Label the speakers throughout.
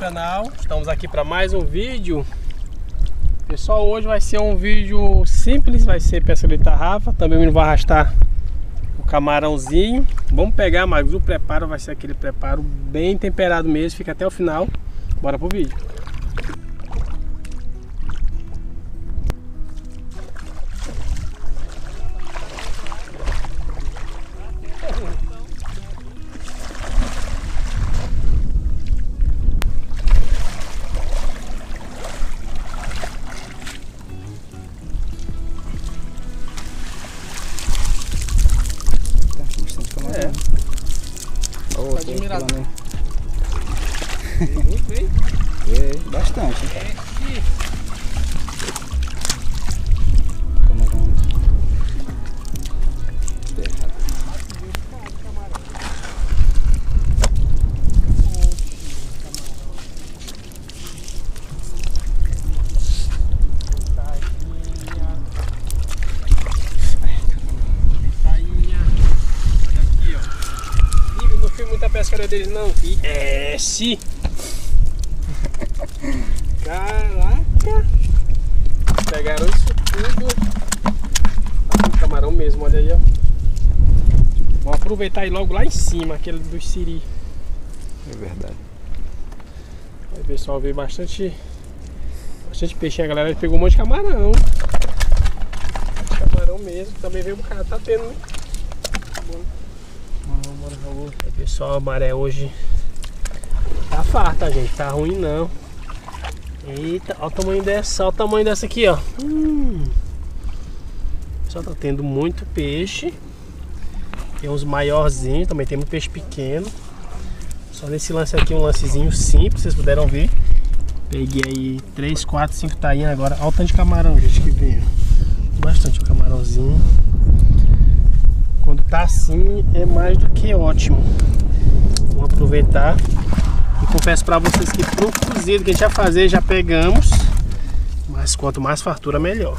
Speaker 1: canal, estamos aqui para mais um vídeo. Pessoal, hoje vai ser um vídeo simples, vai ser pesca de tarrafa. Também não vou arrastar o camarãozinho. Vamos pegar, mas o preparo vai ser aquele preparo bem temperado mesmo Fica até o final, bora pro vídeo pescaria deles não. E S. Caraca. Pegaram isso tudo. Camarão mesmo, olha aí, ó. Vamos aproveitar e logo lá em cima, aquele do siri.
Speaker 2: É verdade.
Speaker 1: Aí pessoal, veio bastante bastante peixe, a galera pegou um monte de camarão. Camarão mesmo, também veio um bocado, tá tendo, né? Pessoal, a maré hoje tá farta, gente. Tá ruim não. Eita, olha o tamanho dessa, olha o tamanho dessa aqui, ó. Hum. Só tá tendo muito peixe. Tem uns maiorzinhos, também tem muito peixe pequeno. Só nesse lance aqui, um lancezinho simples, vocês puderam ver. Peguei aí 3, 4, 5 tainhas agora. Olha o tanto de camarão, gente, que veio. Bastante o camarãozinho. Quando tá assim é mais do que ótimo. Vamos aproveitar. E confesso para vocês que pro cozido que a gente ia fazer já pegamos. Mas quanto mais fartura melhor.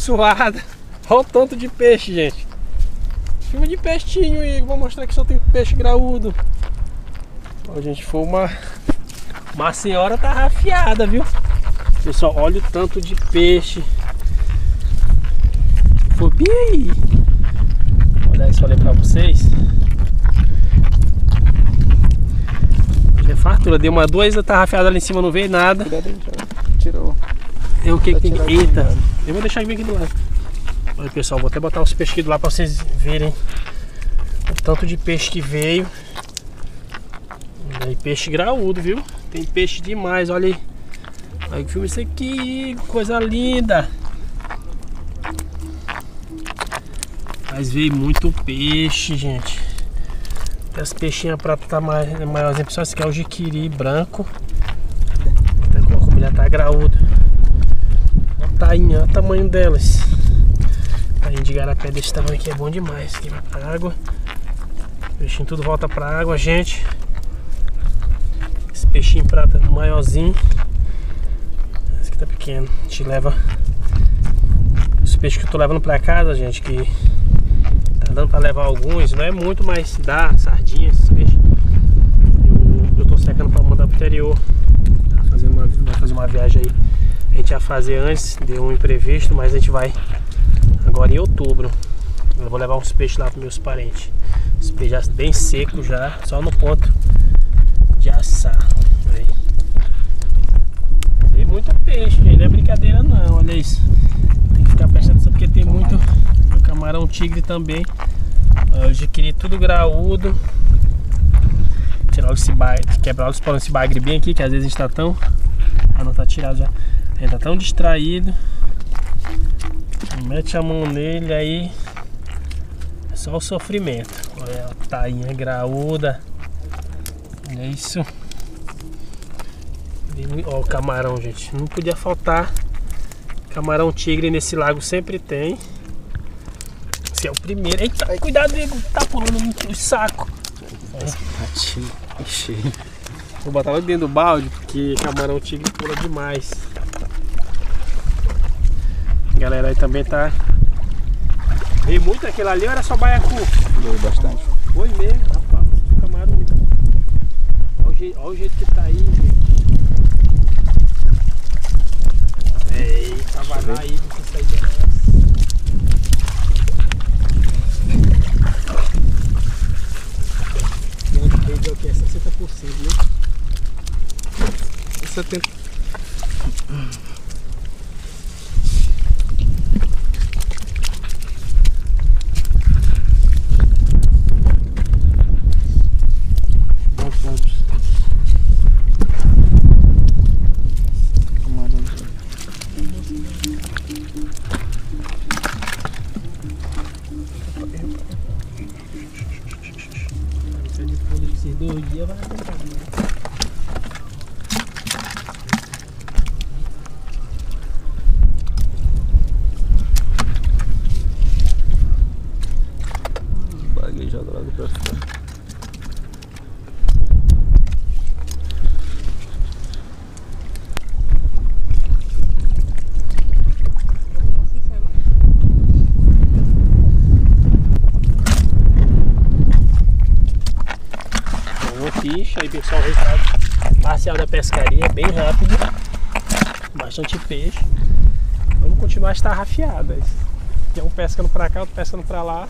Speaker 1: abençoada. Olha o tanto de peixe, gente. Filma de peixinho, e Vou mostrar que só tem peixe graúdo. Ó, gente, foi uma... Uma senhora tarrafiada, viu? Pessoal, olha o tanto de peixe. Foi bem aí. Olha isso, falei pra vocês. É fartura. Deu uma duas tarrafiada ali em cima, não veio nada.
Speaker 2: Tirou.
Speaker 1: É o que que tem. Eita. Eu vou deixar bem aqui do lado. Olha pessoal, vou até botar os peixes lá para vocês verem o tanto de peixe que veio. Aí, peixe graúdo, viu? Tem peixe demais, olha aí. Olha que filme isso aqui, coisa linda. Mas veio muito peixe, gente. As peixinhas pra tá mais, maiorzinho. Pessoal, esse aqui é o jiquiri branco. Até como ele tá graúdo. O tamanho delas. Tainha de garapé desse tamanho aqui é bom demais. Aqui vai pra água. O peixinho tudo volta pra água, gente. Esse peixinho prata maiorzinho. Esse aqui tá pequeno. A gente leva os peixes que eu tô levando pra casa, gente, que Tá dando para levar alguns, não é muito, mas dá sardinha, esses peixes. Eu, eu tô secando para mandar pro interior. Tá fazendo uma, vai fazer uma viagem aí. Gente ia fazer antes, deu um imprevisto, mas a gente vai agora em outubro. Eu vou levar uns peixes lá para meus parentes. Os peixes já bem secos já, só no ponto de assar. Aí. Tem muito peixe, não é brincadeira não, olha isso. Tem que ficar prestando atenção porque tem muito camarão tigre também. Eu já queria tudo graúdo. Tirar esse bagre, quebrar logo esse bagre bem aqui, que às vezes a gente tá tão. Ah não tá tirado já. Gente tá tão distraído. Mete a mão nele aí. É só o sofrimento. Olha a tainha graúda. Olha isso. Olha o camarão, gente. Não podia faltar. Camarão tigre nesse lago sempre tem. Esse é o primeiro. Eita, cuidado, nego. Tá pulando o saco.
Speaker 2: É.
Speaker 1: Vou botar lá dentro do balde porque camarão tigre pula demais. Galera aí também tá. Veio muito aquele ali ou era só baiacu?
Speaker 2: Veio bastante.
Speaker 1: Foi mesmo, rapaz, camarão. Olha o, jeito, olha o jeito que tá aí, gente. Eita, vai lá aí, você sair dessa. é o que? É 60%, né? 70%. Ficha aí parcial da pescaria, bem rápido, bastante peixe. Vamos continuar as tarrafiadas. Tem um pescando pra cá, outro pescando pra lá.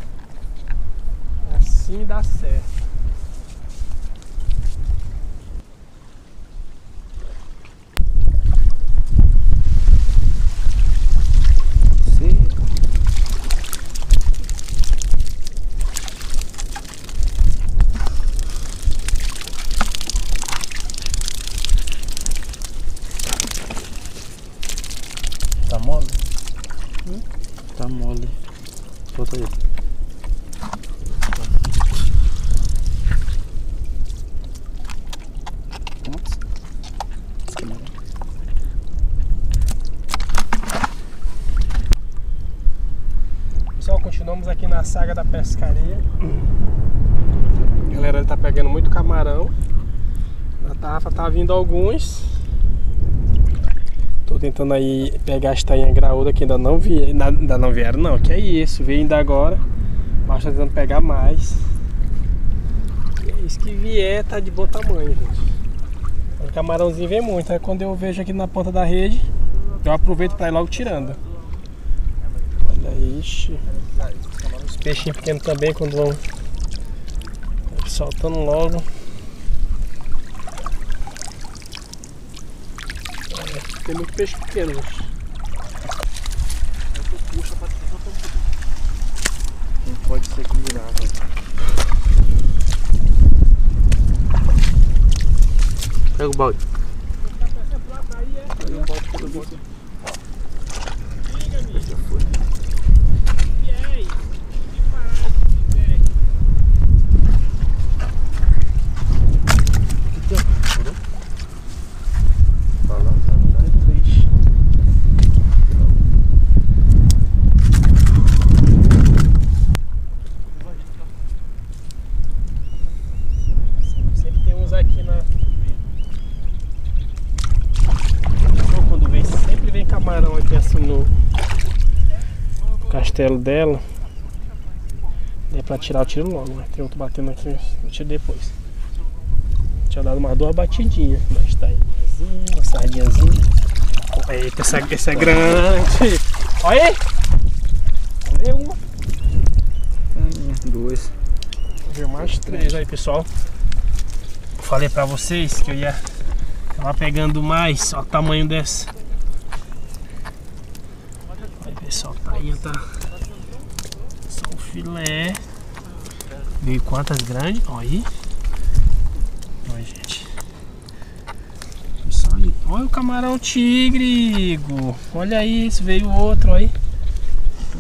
Speaker 1: Assim dá certo. Continuamos aqui na saga da pescaria. Galera, ele tá pegando muito camarão. Na tarrafa tá vindo alguns. Tô tentando aí pegar as tainhas graúdas que ainda não vi, ainda não vieram não, que é isso, veio ainda agora. Mas tá tentando pegar mais. E é isso que vier, tá de bom tamanho, gente. O camarãozinho vem muito, aí quando eu vejo aqui na ponta da rede, eu aproveito para ir logo tirando. Olha, ixi. Os peixinhos pequenos também quando vão saltando logo. É, tem muito peixe pequeno. Puxa,
Speaker 2: pode ser que virava.
Speaker 1: Pega o balde.
Speaker 2: Pega um balde, pega o balde.
Speaker 1: Sempre tem uns aqui na. Então, quando vem, sempre vem camarão aqui assim no castelo dela. É pra tirar, eu tiro logo, né? Tem outro batendo aqui, eu tiro depois. Tinha dado umas duas batidinhas, mas tá aí. Uma sardinhazinha. Eita, essa, essa é grande. Olha aí! Olha uma.
Speaker 2: Duas.
Speaker 1: Ver mais três aí, pessoal. Falei pra vocês que eu ia acabar pegando mais. Olha o tamanho dessa. Aí, pessoal, tá aí, tá. Filé. Veio quantas grandes? Olha aí. Olha, gente. Olha o camarão tigre. Olha isso, veio outro aí.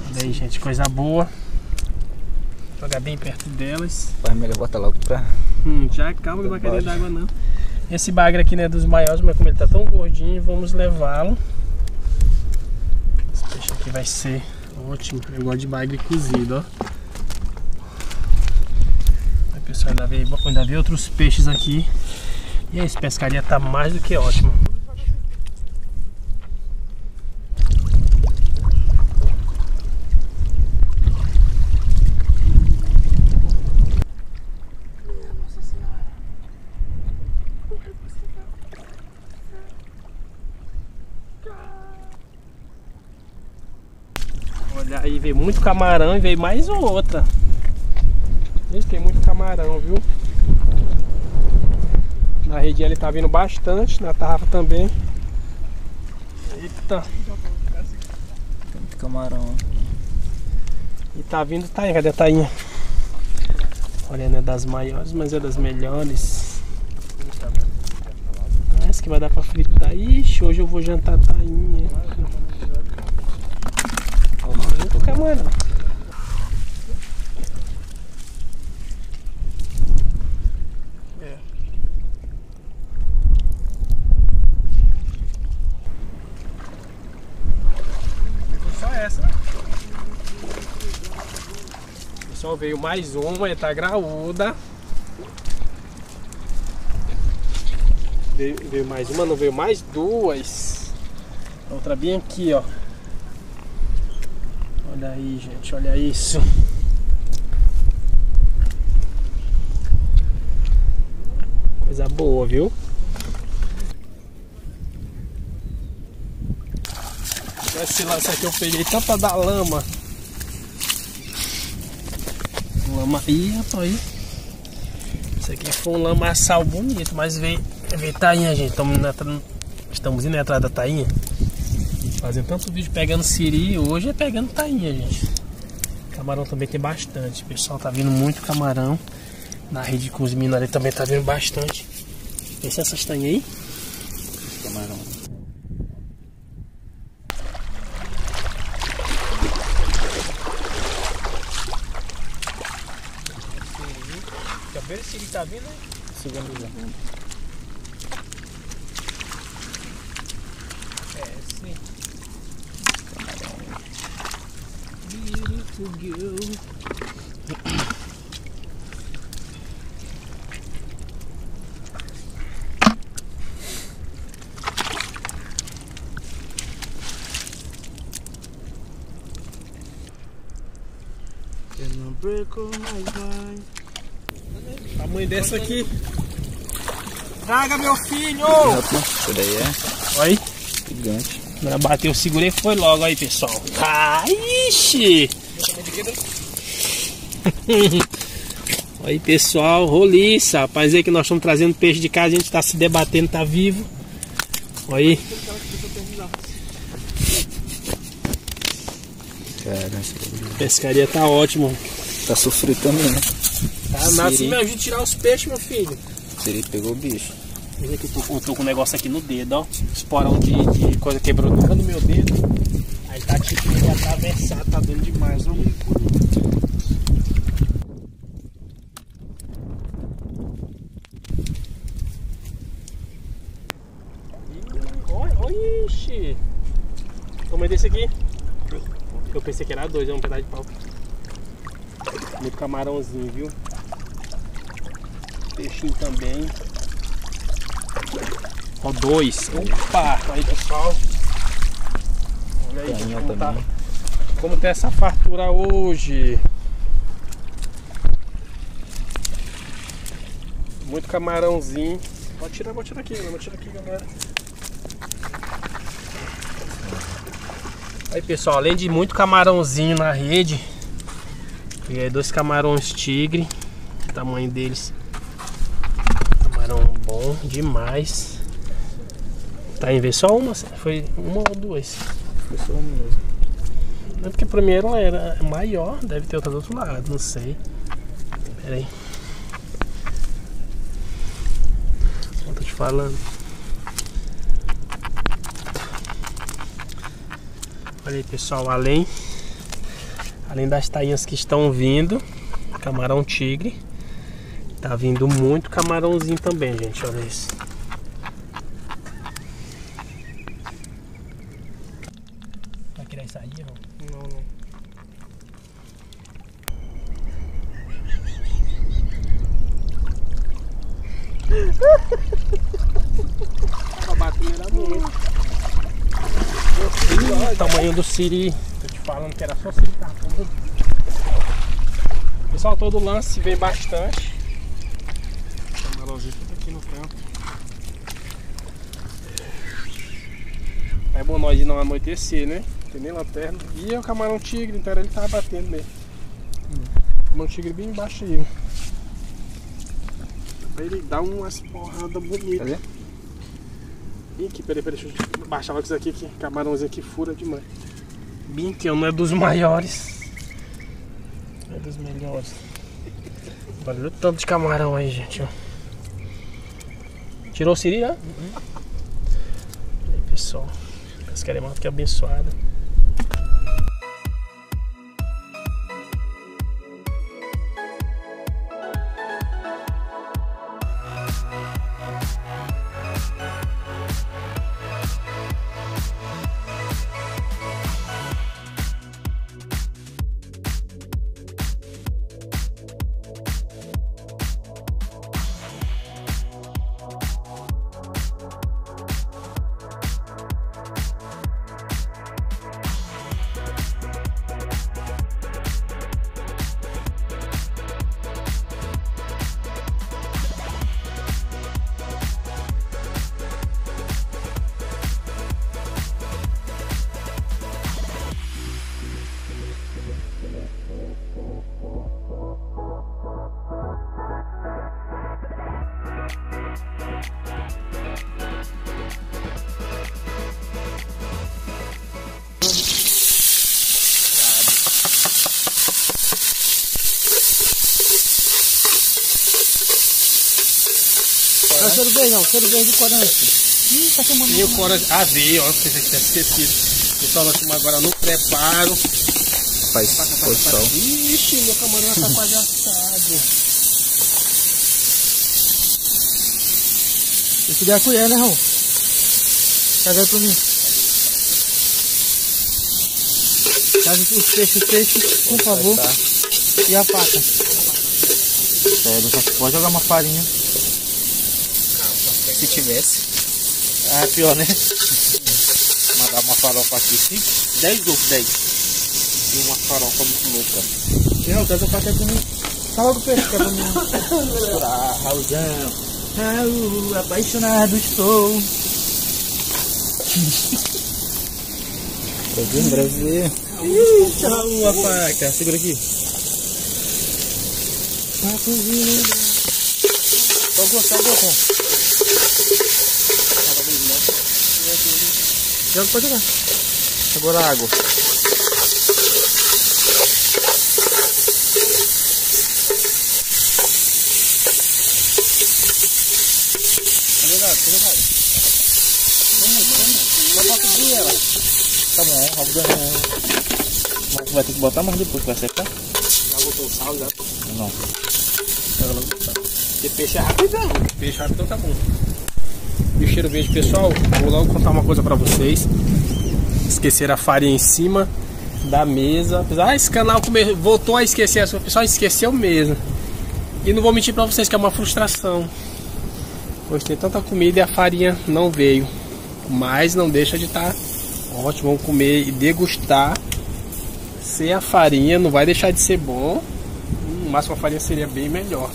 Speaker 1: Olha aí, gente, coisa boa. Jogar bem perto delas.
Speaker 2: Faz melhor botar logo pra.
Speaker 1: Hum, já calma que não vai cair d'água não. Esse bagre aqui não é dos maiores, mas como ele tá tão gordinho, vamos levá-lo. Esse peixe aqui vai ser ótimo. Eu gosto de bagre cozido, ó. Aí, pessoal, ainda vê, ainda vê outros peixes aqui. E essa pescaria tá mais do que ótima. Olha aí, veio muito camarão e veio mais outra. Gente, tem muito camarão, viu? Na redinha ele tá vindo bastante, na tarrafa também. Eita,
Speaker 2: Tem muito camarão.
Speaker 1: e tá vindo tainha, cadê a tainha? Olha, não é das maiores, mas é das melhores. Essa que vai dar pra fritar. Ixi, hoje eu vou jantar tainha. Muito camarão. É. Só essa, né? Pessoal, veio mais uma, ela tá graúda. Veio, veio mais uma, não veio mais duas. A outra bem aqui, ó. Olha aí, gente, olha isso. Coisa boa, viu? Esse lance aqui eu peguei tampa da lama. Lama aí, rapaz. Isso aqui foi um lamaçal bonito, mas veio, veio tainha, gente. Estamos, na, estamos indo atrás da tainha. Fazendo tanto vídeo pegando siri, hoje é pegando tainha, gente. Camarão também tem bastante. Pessoal tá vindo muito camarão. Na rede com os ali também tá vindo bastante. Vê se essas tainhas aí.
Speaker 2: Camarão.
Speaker 1: Cabelo siri tá vindo, né?
Speaker 2: Segundo já.
Speaker 1: É, sim. Beautiful girl.
Speaker 2: Mind?
Speaker 1: Tamanho dessa aqui. Traga, meu filho!
Speaker 2: Isso daí é
Speaker 1: Olha aí.
Speaker 2: gigante.
Speaker 1: Ela bateu, segurei e foi logo aí, pessoal. Ah, ixi! aí, pessoal, roliça. Rapaz, aí que nós estamos trazendo peixe de casa, a gente está se debatendo, tá vivo. Olha aí.
Speaker 2: Cara,
Speaker 1: Pescaria tá ótimo.
Speaker 2: Tá sofrido também, né?
Speaker 1: Tá, nasce me ajuda a tirar os peixes, meu filho.
Speaker 2: Siri pegou o bicho.
Speaker 1: Veja que eu tô, eu tô com um negócio aqui no dedo, ó. Esporão de, de coisa quebrou no no meu dedo. Aí tá tipo de atravessar, tá dando demais, Olha, olha, ixi. Tamanho desse aqui. Eu pensei que era dois, é um pedaço de pau. Muito camarãozinho, viu? Peixinho também. Ó, dois. Opa! Aí, pessoal. Olha aí,
Speaker 2: Carinha
Speaker 1: como tá, como tá essa fartura hoje. Muito camarãozinho. Pode tirar, vou tirar aqui, galera. Vou tirar aqui, galera. Aí, pessoal, além de muito camarãozinho na rede, peguei dois camarões tigre. O tamanho deles. Camarão bom demais. Tá em ver só uma? Foi uma ou duas?
Speaker 2: Foi só um mesmo.
Speaker 1: Não é porque primeiro era maior, deve ter outra do outro lado, não sei. Pera aí. Eu tô te falando. Olha aí pessoal, além além das tainhas que estão vindo, camarão tigre, tá vindo muito camarãozinho também, gente, olha isso. Vai querer sair, não? Não, não. Tava batendo era mesmo. O tamanho do Siri, falando que era só Siri tá comendo. Pessoal, todo lance vem bastante. Camarãozinho fica aqui no canto. É bom nós não anoitecer, né? Tem nem lanterna. E é o camarão tigre, então ele tava batendo mesmo. Camarão tigre bem embaixo aí. Aí ele dá umas porradas bonitas.
Speaker 2: Cadê?
Speaker 1: Ih, aqui, peraí, peraí, deixa eu baixar logo isso aqui, que camarãozinho aqui fura demais. Bem que não é dos maiores. É dos melhores. Olha o tanto de camarão aí, gente. ó. Tirou o siri, né? Aí, pessoal. Pescaria mais que abençoada.
Speaker 3: É o cheiro verde, não. O cheiro verde de corante. Ih, tá queimando.
Speaker 1: E o Cora AV, ó, pensei que tinha esquecido. Pessoal, nós estamos agora no preparo.
Speaker 2: Faz posição.
Speaker 1: Ixi, meu camarão tá quase assado.
Speaker 3: Tem que dar a colher, né, Raul? Aí pra mim. Traz os peixes, os peixes, por favor.
Speaker 2: Tá.
Speaker 3: E a faca.
Speaker 2: Só que pode jogar uma farinha. Se tivesse.
Speaker 3: Ah, pior, né?
Speaker 2: Mandar uma farofa aqui, sim.
Speaker 1: 10 ou 10. E uma farofa muito louca.
Speaker 3: E traz a faca aí pra mim. Fala do peixe, que é pra mim. Ah, Raulzão. Raul, apaixonado estou.
Speaker 2: Brasil, Brasil.
Speaker 3: Ih, Raul, a faca. Segura aqui. Só gostar, gostar. Joga pra jogar.
Speaker 2: Agora a água.
Speaker 3: Tá bom, algodão. Vai ter que botar mais depois, vai secar?
Speaker 1: Já botou sal já?
Speaker 3: Não.
Speaker 1: Agora botar. Porque peixe é rapidão. Peixe rápido tá bom. E o cheiro verde, pessoal, vou logo contar uma coisa pra vocês. Esqueceram a farinha em cima da mesa. Ah, esse canal come... voltou a esquecer, o pessoal esqueceu mesmo. E não vou mentir pra vocês que é uma frustração. Pois tem tanta comida e a farinha não veio. Mas não deixa de estar tá ótimo. Vamos comer e degustar. Sem a farinha não vai deixar de ser bom. Hum, mas com a farinha seria bem melhor.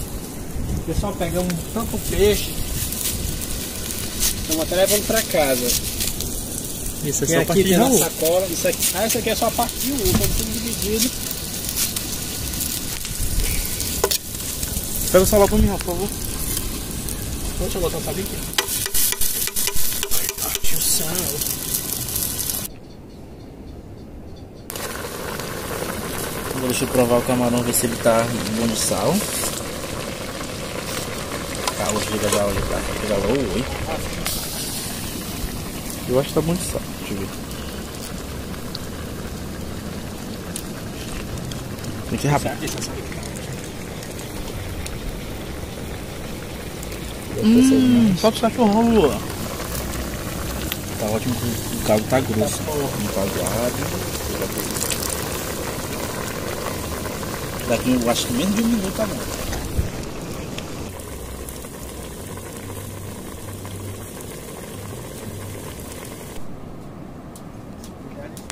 Speaker 1: O pessoal pega um tanto peixe. Estamos até levando pra casa.
Speaker 3: Isso é
Speaker 1: Tem
Speaker 3: só
Speaker 1: aqui tem na sacola. Isso aqui, ah, isso aqui é só a parte de então tudo dividido.
Speaker 3: Pega o celular pra mim, por favor.
Speaker 1: Deixa eu botar o salinho aqui. Parte o sal.
Speaker 3: Vou deixar eu provar o camarão, ver se ele tá bom de sal. Tá, já, olha, tá. Liga lá, oi. Eu acho que tá de sal, deixa eu ver. Tem que ser rápido. Hum, só os cachorrão, Lua. Tá ótimo que o caldo tá grosso. Um coaguado. Daqui eu acho que menos de um minuto tá bom.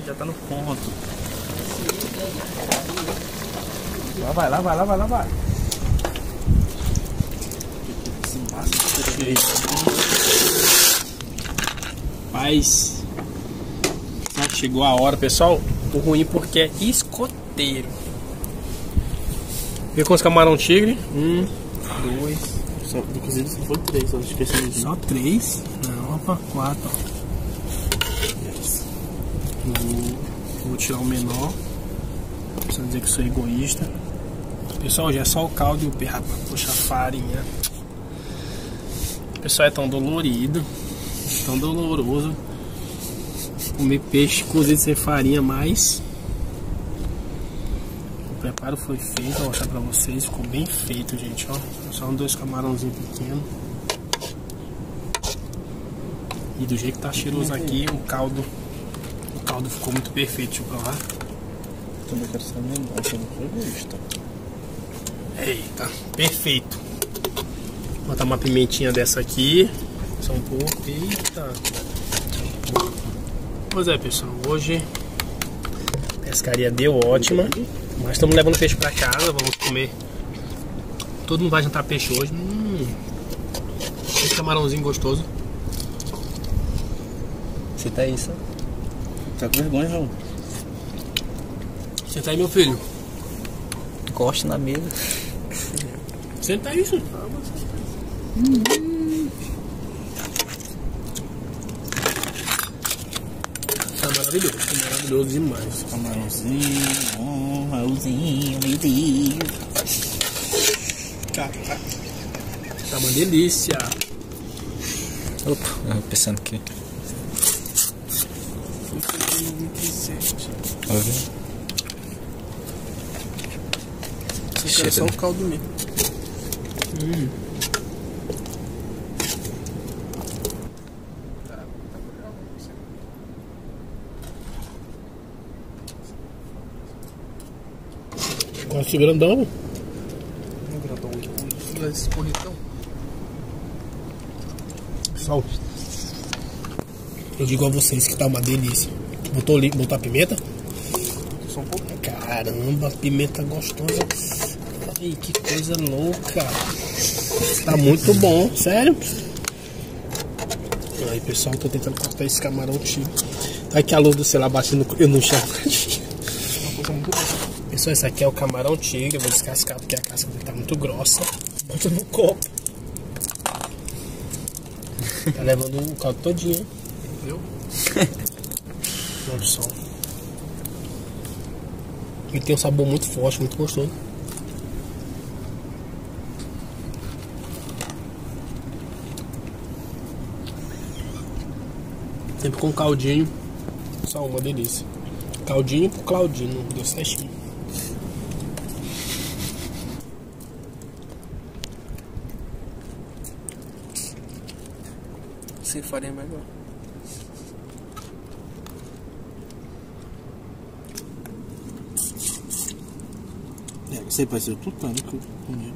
Speaker 3: Já tá no ponto. Lá vai, lá vai, lá vai, lá vai. Esse
Speaker 1: Mas já chegou a hora, pessoal. O ruim porque é escoteiro. Vê com os camarão tigre. Um, dois,
Speaker 3: Só, inclusive só foi três, eu esqueci de
Speaker 1: só três. Não, opa, quatro. Vou, vou tirar o menor. Precisa dizer que sou egoísta. Pessoal, já é só o caldo e o perra pra puxar farinha. O pessoal é tão dolorido, tão doloroso. Comer peixe cozido sem farinha, mas o preparo foi feito, vou mostrar pra vocês, ficou bem feito, gente, ó. Só um dois camarãozinhos pequenos. E do jeito que tá cheiroso aqui, o caldo, o caldo ficou muito perfeito, deixa eu provar.
Speaker 3: Também quero ser menor, eu não sou egoísta.
Speaker 1: Eita, perfeito. Vou botar uma pimentinha dessa aqui. Só um pouco. Eita. Pois é, pessoal. Hoje a pescaria deu ótima. Mas estamos levando peixe pra casa. Vamos comer. Todo mundo vai jantar peixe hoje. Hum. Esse camarãozinho gostoso.
Speaker 2: Você tá isso?
Speaker 3: Tá com vergonha, Raul?
Speaker 1: Senta aí, meu filho.
Speaker 2: Encosta na mesa.
Speaker 1: Senta aí, senhor. Tá maravilhoso. Tá maravilhoso demais.
Speaker 3: Camarãozinho, oh, Raulzinho, meu Deus.
Speaker 1: Tá, tá. Tá uma delícia.
Speaker 2: Opa, eu pensando que. Vendo?
Speaker 1: Isso é só o caldo mesmo. Hum. Gosto grandão.
Speaker 3: Esse corritão.
Speaker 1: Sal. Eu digo a vocês que tá uma delícia. Botou, li- botou a pimenta?
Speaker 3: Só um pouco.
Speaker 1: Caramba, pimenta gostosa. Que coisa louca. Tá muito bom, sério. Aí, pessoal, tô tentando cortar esse camarão tio. Tá que a luz do celular batendo eu não chamo. Pessoal, esse aqui é o camarão tigre. Eu vou descascar porque a casca dele tá muito grossa. Bota no copo. Tá levando o caldo todinho?
Speaker 3: Viu?
Speaker 1: Olha. Ele tem um sabor muito forte, muito gostoso. Sempre com caldinho. Só uma delícia. Caldinho pro Claudinho, deu certinho. Sem farinha é melhor.
Speaker 3: É, isso aí pareceu tudo tanto que eu comi.